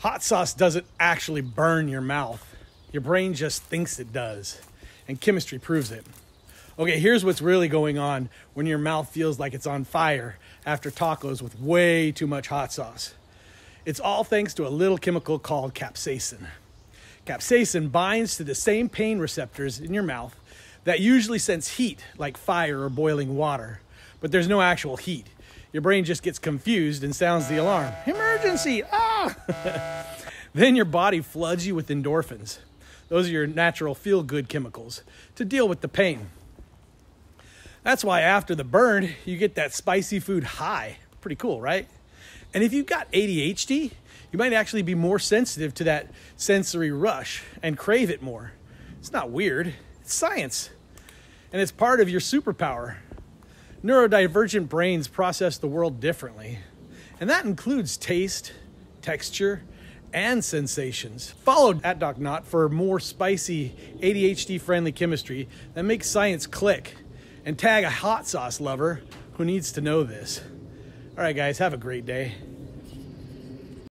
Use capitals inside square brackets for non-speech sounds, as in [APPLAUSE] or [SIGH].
Hot sauce doesn't actually burn your mouth. Your brain just thinks it does, and chemistry proves it. Okay, here's what's really going on when your mouth feels like it's on fire after tacos with way too much hot sauce. It's all thanks to a little chemical called capsaicin. Capsaicin binds to the same pain receptors in your mouth that usually sense heat, like fire or boiling water, but there's no actual heat. Your brain just gets confused and sounds the alarm emergency! Ah! [LAUGHS] then your body floods you with endorphins. Those are your natural feel good chemicals to deal with the pain. That's why after the burn, you get that spicy food high. Pretty cool, right? And if you've got ADHD, you might actually be more sensitive to that sensory rush and crave it more. It's not weird, it's science. And it's part of your superpower. Neurodivergent brains process the world differently, and that includes taste, texture, and sensations. Follow at DocKnott for more spicy, ADHD friendly chemistry that makes science click and tag a hot sauce lover who needs to know this. All right, guys, have a great day.